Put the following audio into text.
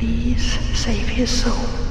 Please save his soul.